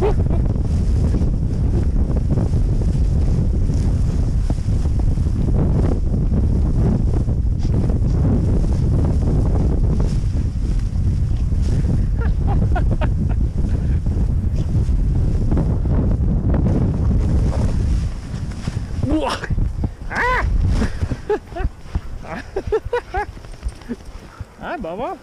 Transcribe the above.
うわ。ああ baba